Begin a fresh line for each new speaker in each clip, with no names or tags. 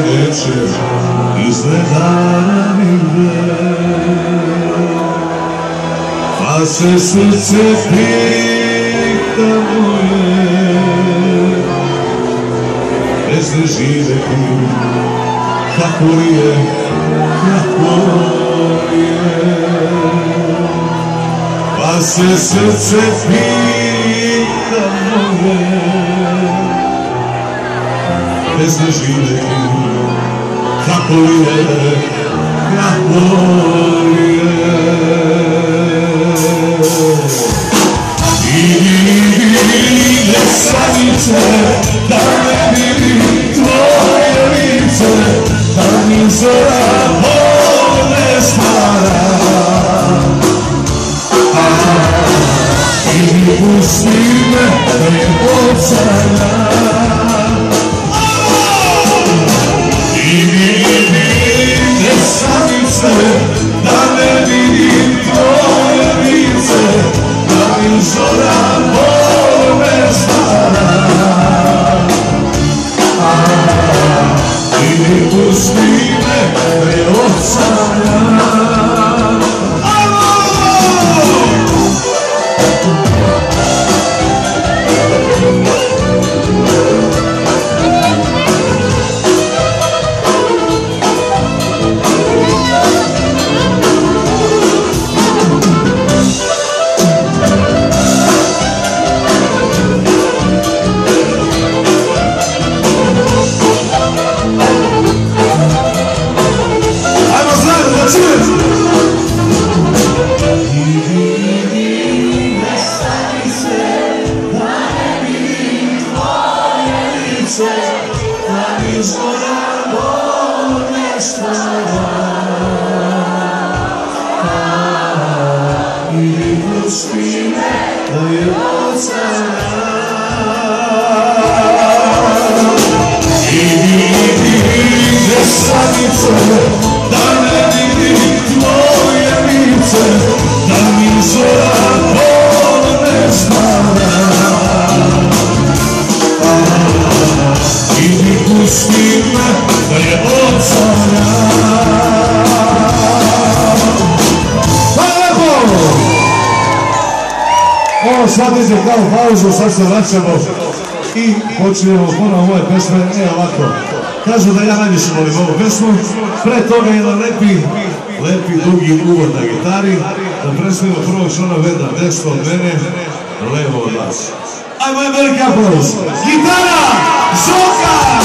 koja neće izgledana nigde pa se srce pita moje bez ne žive kako li je, kako je? Pa se srce pita moje bez žive kako li je, kako je I nesanice da ne vidim tvoje lice da mi zora bole stvara I pusti me da je ocana mi pusti me da je lepo! Ovo sad ide kao pauzu, sad se vraćamo i počinjemo ponovo moje pesme, e ovako. Kažu da ja najviše volim ovu pesmu, pre toga jedan lepi, lepi dugi uvod na gitari, da predstavimo prvog člana Vedra, desno od mene, levo od vas. a moje velká bolest. Gitara! Zoka!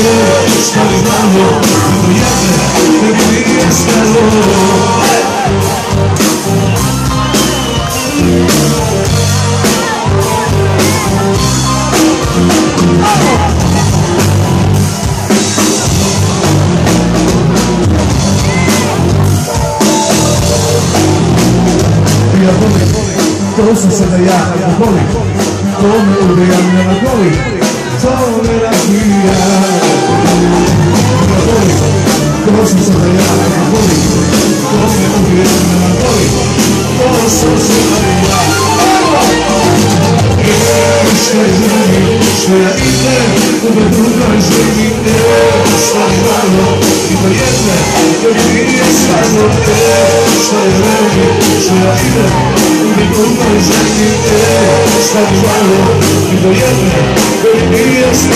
Io scalinavo, vogliate, perché mi riescalo. cosa se ne ha come come un reale Twoja inne, tobie druga i drugi Ty Twoje rano i to jedne Drugi jest rano Ty Twoje ręki Twoja inne, tobie druga i drugi Ty rano i to jedne Drugi jest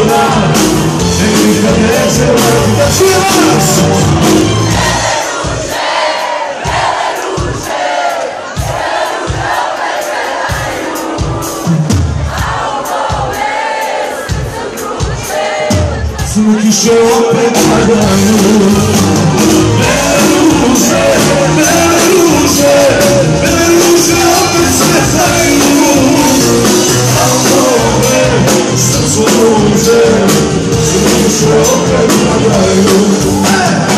segurar Sem brincadeiras eu levo das filas que chegou preparando Beluze, Beluze, Beluze, a princesa em luz Ao morrer Sırf olunca Sırf şu akıl adayım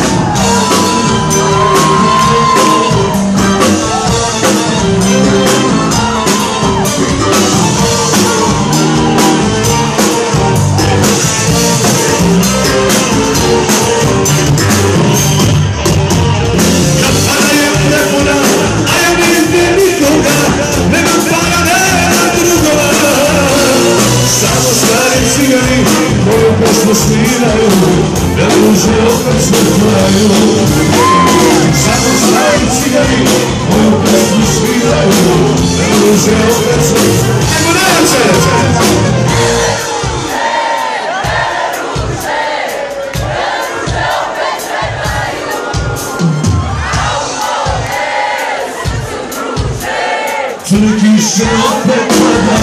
Turkish Beruze,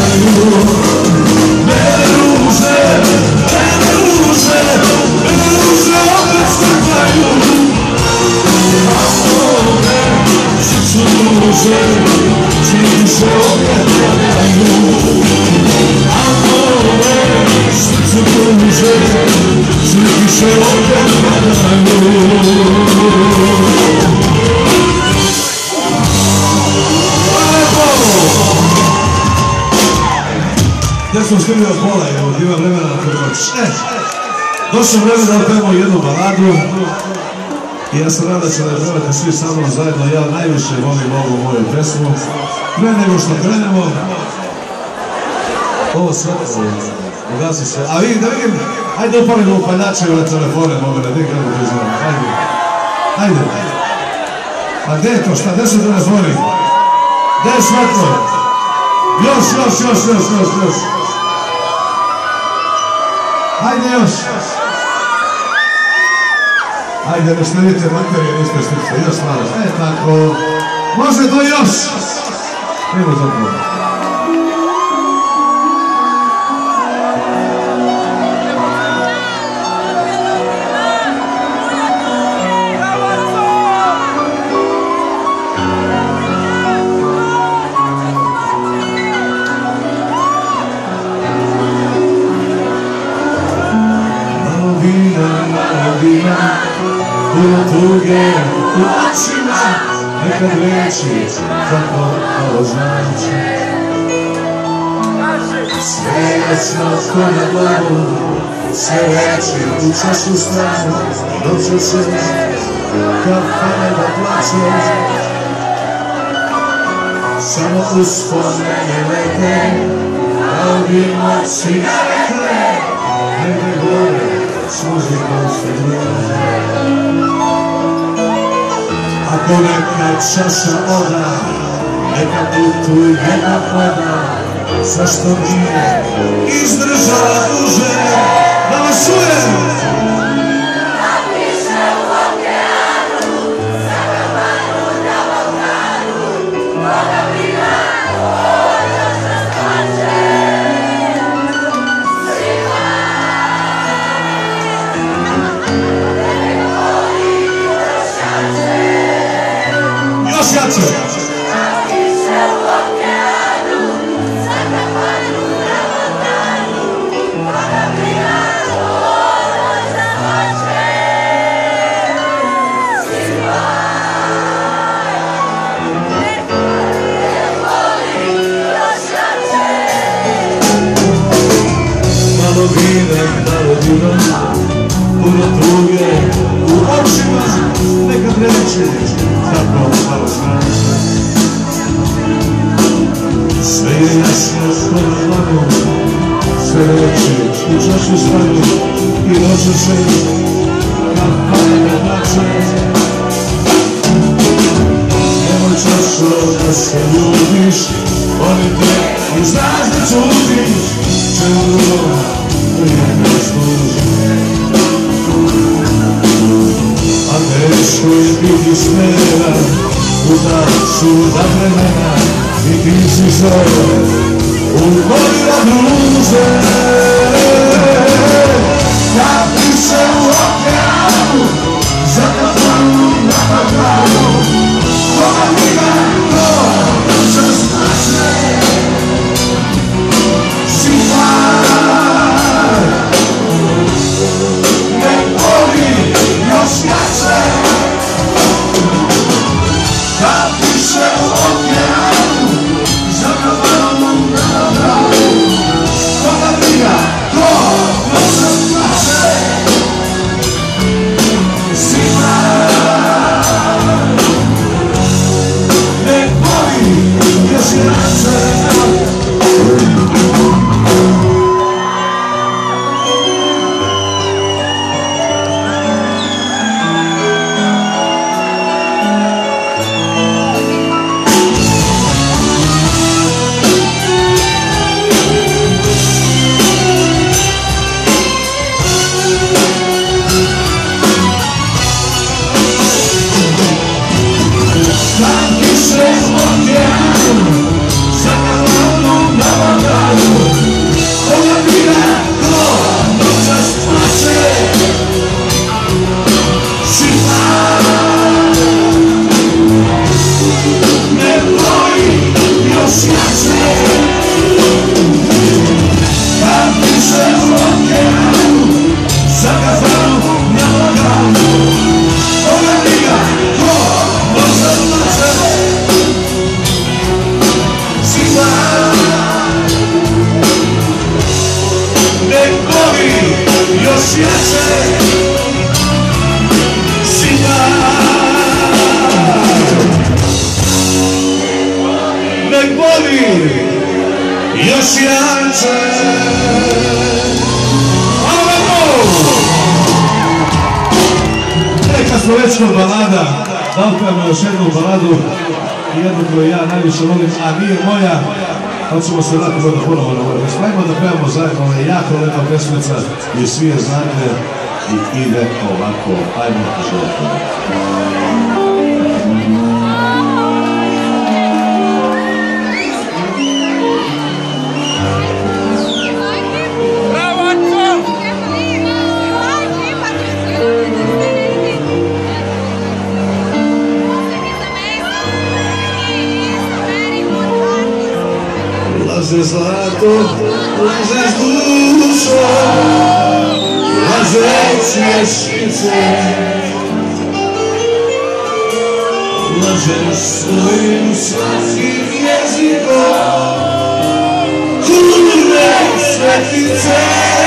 Beruze, Beruze, Beruze, Beruze, Beruze, smo od pola, evo, ima vremena da proći. E, došlo vreme da opevamo jednu baladu. I ja sam rada da želite svi sa mnom zajedno, ja najviše volim ovu moju pesmu. Pre nego što krenemo, ovo sve, ugasi se. A vi, da vidim, ajde upalimo upaljače na telefone, ne neko gledamo da izgledamo, ajde. Ajde. Pa gdje je to, šta, gdje se da razvori? Gdje je svetlo? Još, još, još, još, još, još. Hajde još. Hajde, ne štedite materije, niste štice, još malo. E, tako. Može to još. Idemo zapravo. wyleczyć zapoznać Swej smutku na Bogu Seleczy u czasu stanu Dobrze się Kafane do płacie Samo uspomnienie lejkę Audymacji na lekle Wygodę służy Bogu neka čaša oda, neka putuje jedna voda, zašto nije izdržala duže, da vas čujem! Μετά με τρέχουν στραβά στου δει, σε έναν λογό, πριν να σπουδάσουν. Αν δεν σπουδάσουν, πηγαίνουν Slovenskog balada, da opijamo još jednu baladu. Jednu koju ja najviše volim, a nije moja, pa ćemo se vratiti onda ponovo na ovaj Ajmo da pevamo zajedno, ovo je jako lepa pesmica i svi je znate i ide ovako. Ajmo, želite. Zlato, laže dušo, laže smješnice. Laže svojim svakim jezikom, kurve svetice.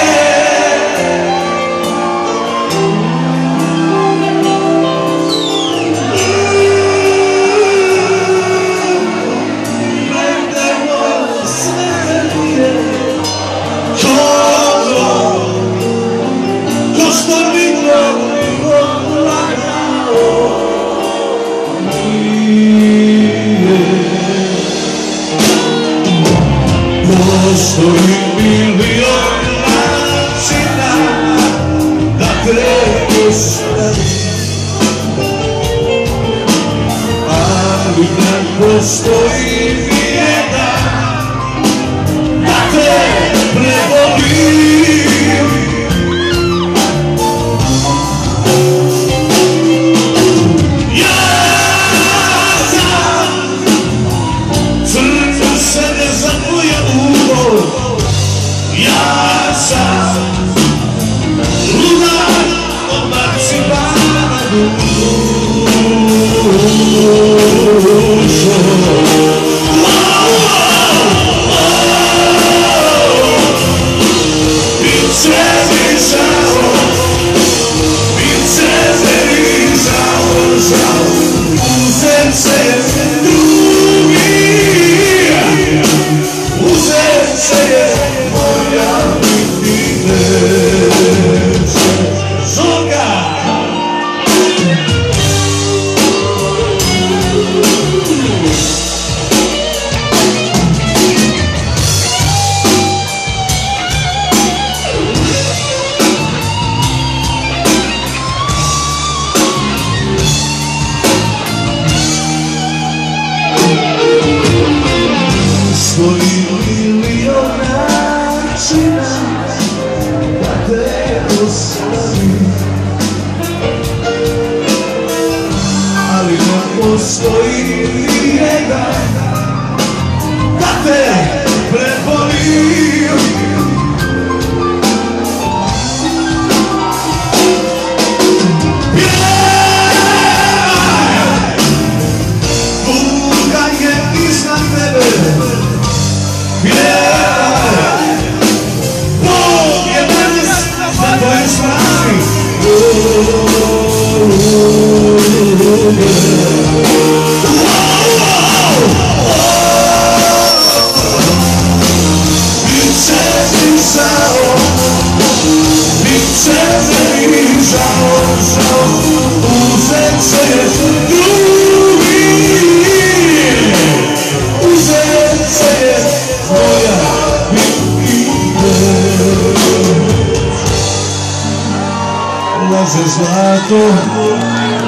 Laže zlato,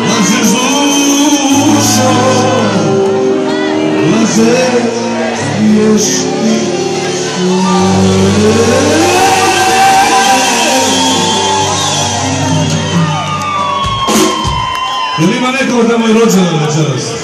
laže dušo Laže smješni Jel ima neko da moj rođendan večeras?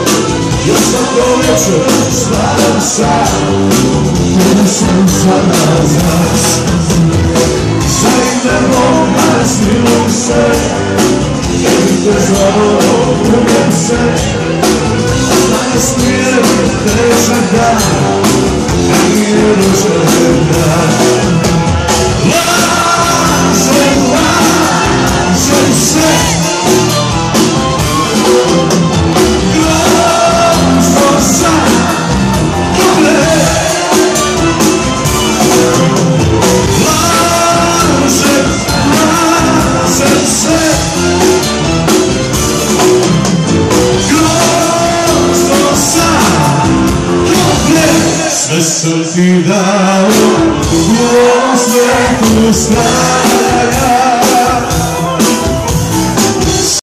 Sam, sam Ja svako večer stvaram sam Kada sam Za ime Boga smiluj se Jer te zvao uvijek se Danas nije težak dan Nije ružan